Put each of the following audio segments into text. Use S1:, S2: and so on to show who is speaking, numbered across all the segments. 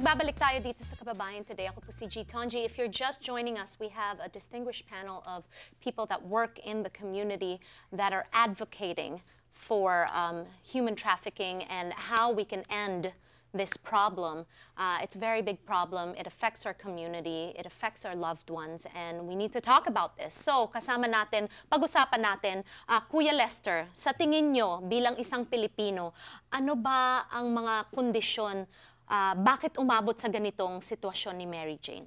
S1: Nagbabalik tayo dito sa Kababayan today. Ako po si G. If you're just joining us, we have a distinguished panel of people that work in the community that are advocating for um, human trafficking and how we can end this problem. Uh, it's a very big problem. It affects our community. It affects our loved ones. And we need to talk about this. So, kasama natin, pag-usapan natin, uh, Kuya Lester, sa tingin nyo bilang isang Pilipino, ano ba ang mga kondisyon, uh, bakit umabot sa ganitong sitwasyon ni Mary Jane?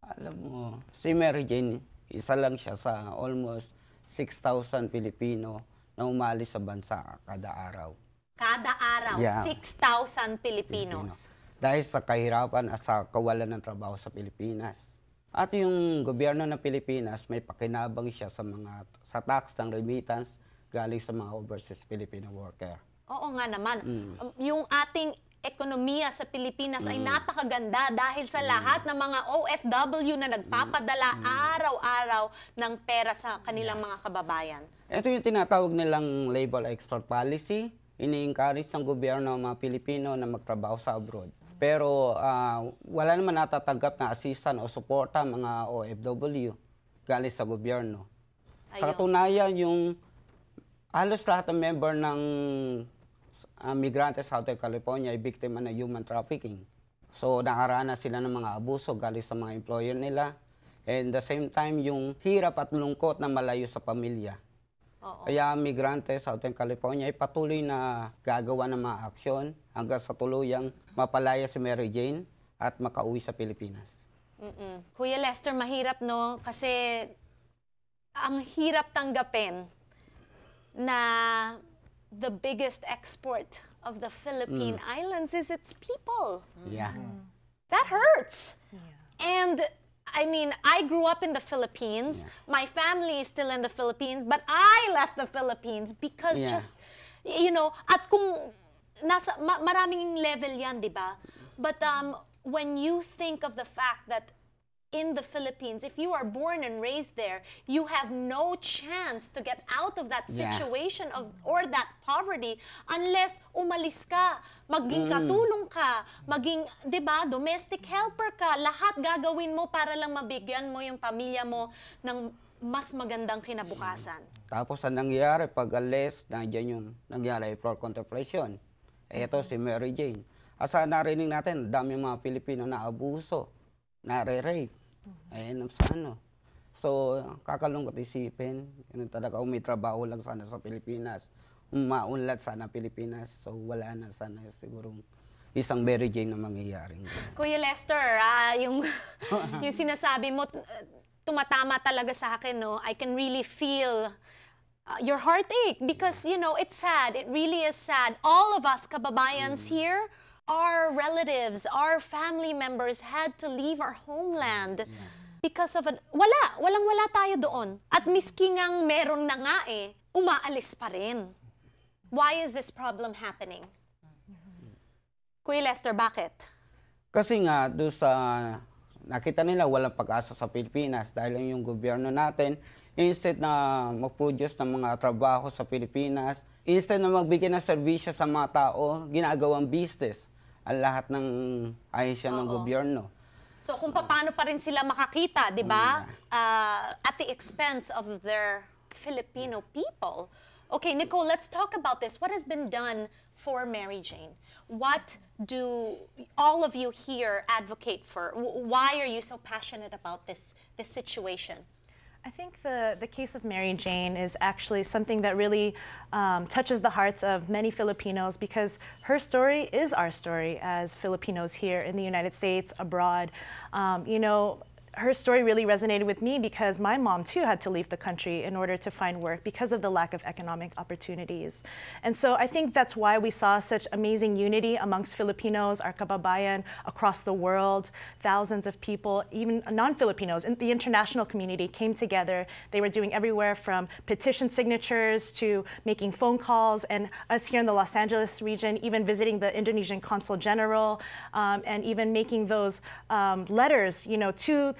S2: Alam mo, si Mary Jane, isa lang siya sa almost 6,000 Pilipino na umalis sa bansa kada araw.
S1: Kada araw,
S2: Yeah.
S1: 6,000 Filipinos.
S2: Dahil sa kahirapan at sa kawalan ng trabaho sa Pilipinas. At yung gobyerno ng Pilipinas may pakinabang siya sa mga sa tax ng remittance galing sa mga overseas Filipino worker.
S1: Oo nga naman.
S2: Mm.
S1: Um, Yung ating ekonomiya sa Pilipinas ay napakaganda dahil sa lahat ng mga OFW na nagpapadala araw-araw ng pera sa kanilang mga kababayan.
S2: Ito yung tinatawag nilang labor export policy. Ini-encourage ng gobyerno ang mga Pilipino na magtrabaho sa abroad. Pero ah, wala naman natatanggap na assistant o suporta mga OFW galing sa gobyerno. Sa
S1: Ayun.
S2: katunayan, yung halos lahat ng member ng uh, migrante sa Southern California ay biktima ng human trafficking. So nakaranas sila ng mga abuso galing sa mga employer nila. And the same time, yung hirap at lungkot na malayo sa pamilya.
S1: Oo.
S2: Kaya ang migrante sa Southern California ay patuloy na gagawa ng mga aksyon hanggang sa tuluyang mapalaya si Mary Jane at makauwi sa Pilipinas.
S1: Mm-mm. Kuya Lester, mahirap no? Kasi ang hirap tanggapin na the biggest export of the Philippine Islands is its people.
S2: Yeah.
S1: That hurts. And I mean, I grew up in the Philippines. My family is still in the Philippines, but I left the Philippines because
S2: Yeah.
S1: just you know, at kung nasa ma- maraming level 'yan, 'di ba? But um when you think of the fact that in the Philippines, if you are born and raised there, you have no chance to get out of that
S2: Yeah.
S1: situation of or that poverty unless umalis ka, maging katulong ka, maging, 'di ba, domestic helper ka, lahat gagawin mo para lang mabigyan mo yung pamilya mo ng mas magandang kinabukasan.
S2: Tapos ang nangyari, pag alis, nandiyan yung nangyari for contemplation. Ito si Mary Jane. Asa narinig natin, dami mga Pilipino na abuso, na Ayun sa ano. So, kakalungkot isipin. Ganun talaga, kung may trabaho lang sana sa Pilipinas. Maunlad sana Pilipinas. So, wala na sana siguro isang Mary Jane na mangyayari.
S1: Kuya Lester, ah, yung, yung sinasabi mo, tumatama talaga sa akin, no? I can really feel uh, your heartache because, you know, it's sad. It really is sad. All of us kababayans here, our relatives, our family members had to leave our homeland because of an... Wala, walang-wala tayo doon. At miski ngang meron na nga eh, umaalis pa rin. Why is this problem happening? Kuya Lester, bakit?
S2: Kasi nga, doon sa nakita nila walang pag-asa sa Pilipinas dahil yung gobyerno natin, instead na mag-produce ng mga trabaho sa Pilipinas, instead na magbigay ng serbisyo sa mga tao, ginagawang business ang lahat ng ahensya ng
S1: Oo.
S2: gobyerno.
S1: So kung paano pa rin sila makakita, 'di ba? Uh, at the expense of their Filipino people. Okay, Nicole, let's talk about this. What has been done for Mary Jane? What do all of you here advocate for? W- Why are you so passionate about this this situation?
S3: I think the, the case of Mary Jane is actually something that really um, touches the hearts of many Filipinos because her story is our story as Filipinos here in the United States, abroad. Um, you know, her story really resonated with me because my mom too had to leave the country in order to find work because of the lack of economic opportunities. And so I think that's why we saw such amazing unity amongst Filipinos, our kababayan across the world. Thousands of people, even non-Filipinos in the international community came together. They were doing everywhere from petition signatures to making phone calls and us here in the Los Angeles region even visiting the Indonesian consul general um, and even making those um, letters, you know, to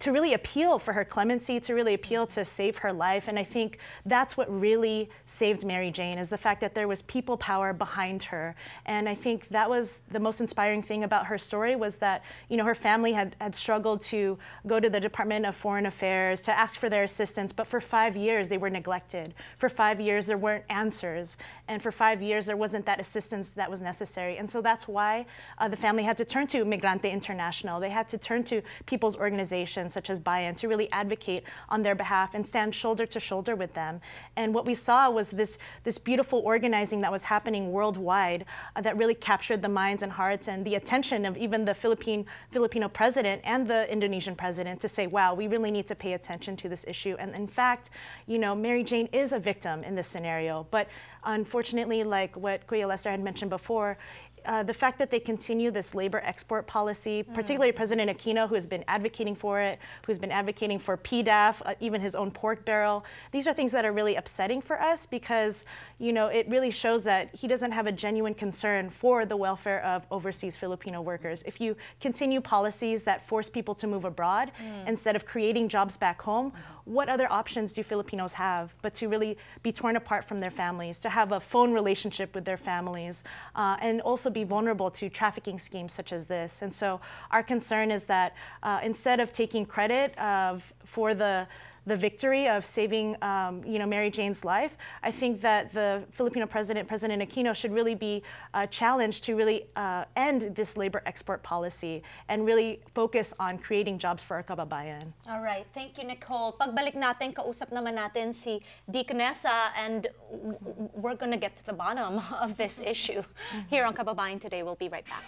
S3: to really appeal for her clemency, to really appeal to save her life. And I think that's what really saved Mary Jane is the fact that there was people power behind her. And I think that was the most inspiring thing about her story was that, you know, her family had, had struggled to go to the Department of Foreign Affairs to ask for their assistance, but for five years they were neglected. For five years there weren't answers. And for five years there wasn't that assistance that was necessary. And so that's why uh, the family had to turn to Migrante International. They had to turn to people's organizations such as Bayan to really advocate on their behalf and stand shoulder to shoulder with them. And what we saw was this, this beautiful organizing that was happening worldwide uh, that really captured the minds and hearts and the attention of even the Philippine, Filipino president and the Indonesian president to say, wow, we really need to pay attention to this issue. And in fact, you know, Mary Jane is a victim in this scenario. But unfortunately, like what Kuya Lester had mentioned before, uh, the fact that they continue this labor export policy, particularly President Aquino, who has been advocating for it, who's been advocating for PDAF, uh, even his own pork barrel. These are things that are really upsetting for us because, you know, it really shows that he doesn't have a genuine concern for the welfare of overseas Filipino workers. If you continue policies that force people to move abroad instead of creating jobs back home, what other options do Filipinos have but to really be torn apart from their families, to have a phone relationship with their families, uh, and also be vulnerable to trafficking schemes such as this? And so our concern is that uh, instead of taking credit of, for the the victory of saving, um, you know, Mary Jane's life, I think that the Filipino president, President Aquino, should really be uh, challenged to really uh, end this labor export policy and really focus on creating jobs for our kababayan.
S1: All right. Thank you, Nikole. Pagbalik natin, kausap naman natin si Deaconessa and we're going to get to the bottom of this issue. Here on Kababayan Today, we'll be right back.